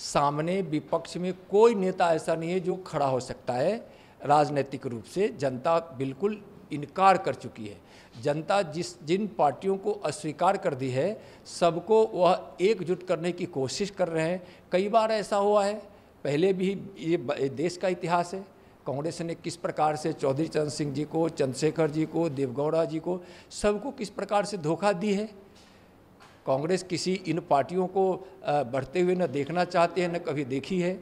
सामने विपक्ष में कोई नेता ऐसा नहीं है जो खड़ा हो सकता है। राजनीतिक रूप से जनता बिल्कुल इनकार कर चुकी है। जनता जिस, जिन पार्टियों को अस्वीकार कर दी है, सबको वह एकजुट करने की कोशिश कर रहे हैं। कई बार ऐसा हुआ है। पहले भी ये देश का इतिहास है। कांग्रेस ने किस प्रकार से चौधरी चरण सिंह जी को, चंद्रशेखर जी को, देवगौड़ा जी को, सबको किस प्रकार से धोखा दी है? कांग्रेस किसी इन पार्टियों को बढ़ते हुए न देखना चाहते हैं, न कभी देखी है।